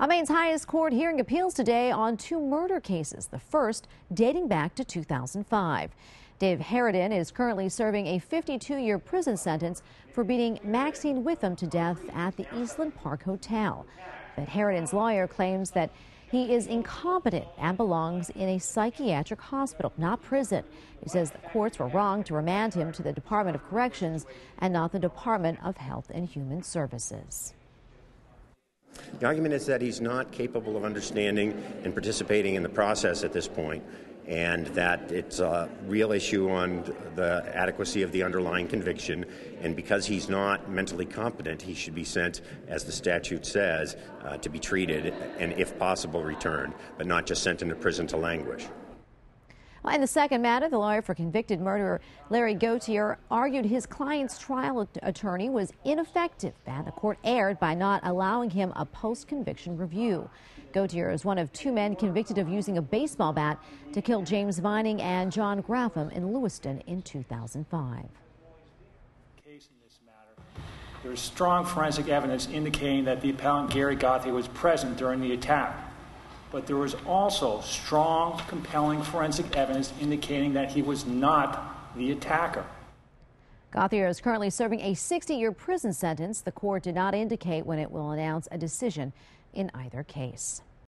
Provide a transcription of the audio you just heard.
Maine's highest court hearing appeals today on two murder cases, the first dating back to 2005. Dave Harridan is currently serving a 52 year prison sentence for beating Maxine Witham to death at the Eastland Park Hotel. But Harridan's lawyer claims that he is incompetent and belongs in a psychiatric hospital, not prison. He says the courts were wrong to remand him to the Department of Corrections and not the Department of Health and Human Services. The argument is that he's not capable of understanding and participating in the process at this point, and that it's a real issue on the adequacy of the underlying conviction. And because he's not mentally competent, he should be sent, as the statute says, uh, to be treated and, if possible, returned, but not just sent into prison to languish. In the second matter, the lawyer for convicted murderer Larry Gauthier argued his client's trial attorney was ineffective and the court erred by not allowing him a post conviction review. Gauthier is one of two men convicted of using a baseball bat to kill James Vining and John Graffam in Lewiston in 2005. There is strong forensic evidence indicating that the appellant Gary Gauthier was present during the attack but there was also strong, compelling forensic evidence indicating that he was not the attacker. Gauthier is currently serving a 60 year prison sentence. The court did not indicate when it will announce a decision in either case.